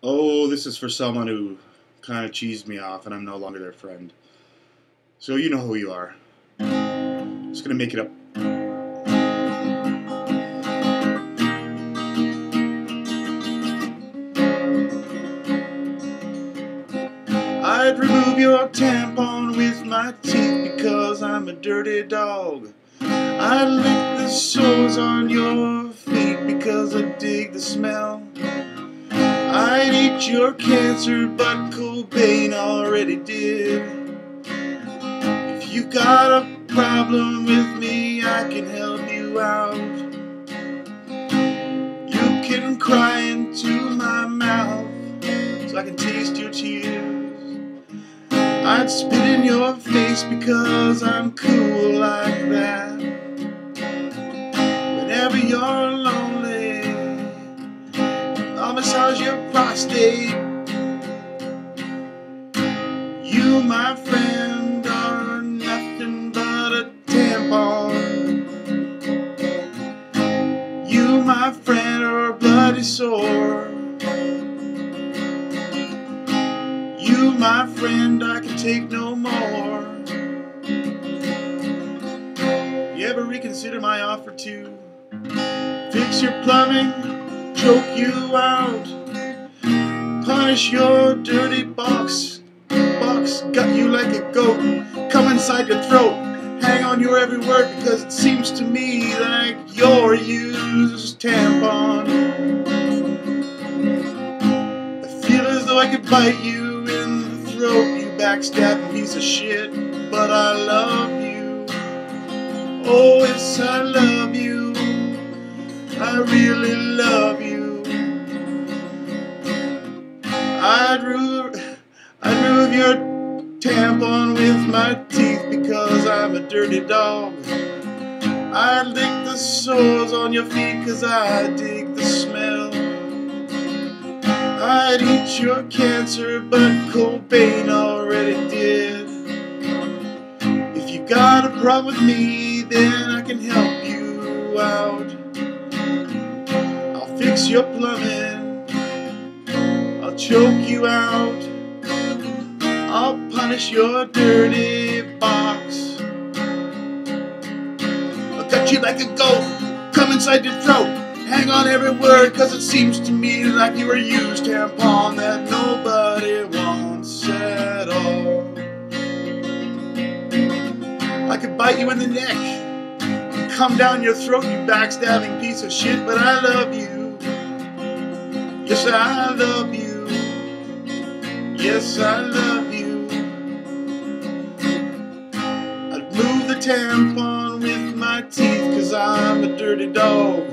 Oh, this is for someone who kind of cheesed me off and I'm no longer their friend. So you know who you are. Just gonna make it up. I'd remove your tampon with my teeth because I'm a dirty dog. I'd lick the sores on your feet because I dig the smell. I'd eat your cancer, but Cobain already did. If you got a problem with me, I can help you out. You can cry into my mouth so I can taste your tears. I'd spit in your face because I'm cool like that. Whenever you're your prostate. You, my friend, are nothing but a tampon. You, my friend, are a bloody sore. You, my friend, I can take no more. You ever reconsider my offer to fix your plumbing, choke you out, punish your dirty box, box, gut you like a goat, come inside your throat, hang on your every word because it seems to me like you're a used tampon. I feel as though I could bite you in the throat, you backstabbing piece of shit, but I love you. Oh, yes, I love you. I really love I'd remove, I'd remove your tampon with my teeth because I'm a dirty dog. I'd lick the sores on your feet cause I dig the smell. I'd eat your cancer, but Cobain already did. If you got a problem with me, then I can help you out. I'll fix your plumbing, choke you out, I'll punish your dirty box. I'll cut you like a goat, come inside your throat. Hang on every word, cause it seems to me like you were used tampon that nobody wants at all. I could bite you in the neck come down your throat, you backstabbing piece of shit, but I love you. Yes, I love you. Yes, I love you. I'd move the tampon with my teeth, cause I'm a dirty dog.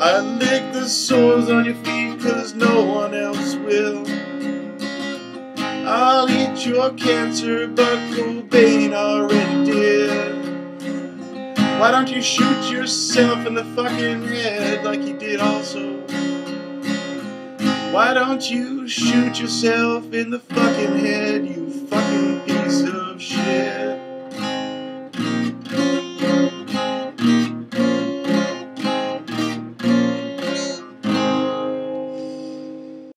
I lick the sores on your feet cause no one else will. I'll eat your cancer, but Cobain already did. Why don't you shoot yourself in the fucking head like you did also? Why don't you shoot yourself in the fucking head, you fucking piece of shit?